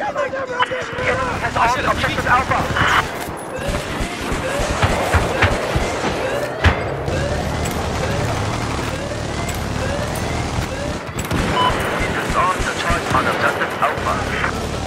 Has armed objective Alpha. Objective Alpha.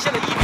现在一